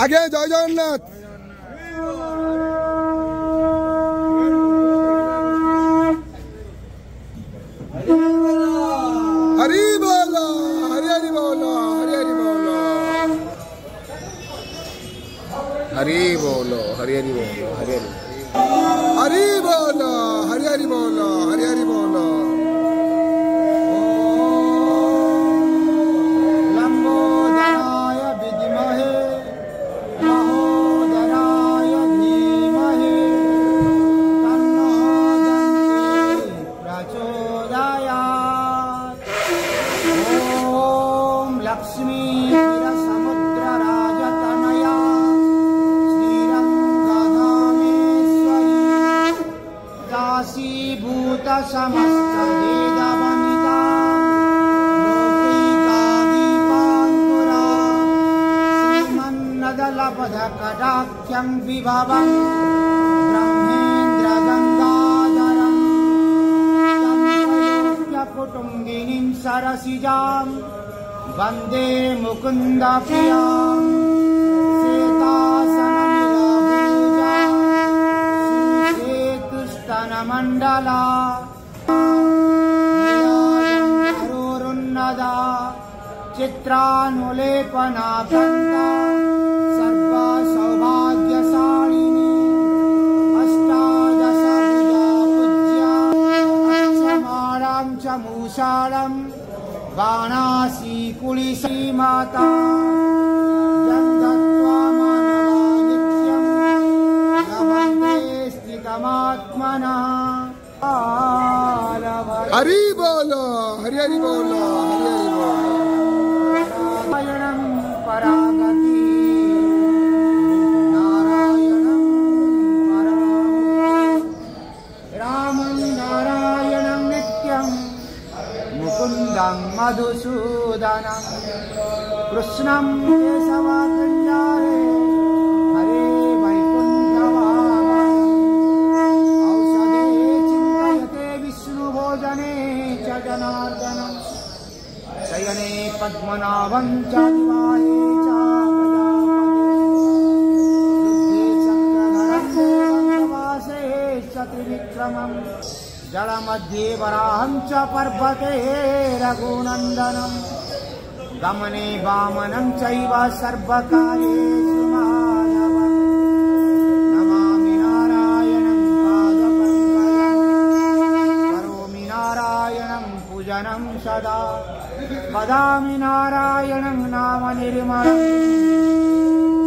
আগে জয় জগন্নাথ হরি বল হরি হরি বল হরি হরি বল হরি বল হরি হরি বল হরি হরি दासीभूतसमस्तवेदवनिता लोकैकादीपाङ्कुरा श्रीमन्नदलपदकटाख्यं विभवम् ब्रह्मेन्द्रगङ्गाधरम् कुटुम्बिनीं सरसिजां। वन्दे मुकुन्दप्रियाम् चित्रानुलेपनाभन्ता सर्वा सौभाग्यशालिनी अष्टादशभुजा पूज्या अक्षमाणां च मूषाळं बाणासीकुलिशी माता ഹരി ബോലോ ഹരി ഹരി ബോലോ ഹരി ഹരി മധുസൂദനം. കൃഷ്ണം കേശവ കല്യാണ. पद्मनाभं च त्रिविक्रमम् जलमध्ये वराहं च पर्वते रघुनन्दनम् गमने वामनं चैव सर्वकार्येषु पूजनं सदा। वदामि नारायणं नाम निर्मलम्।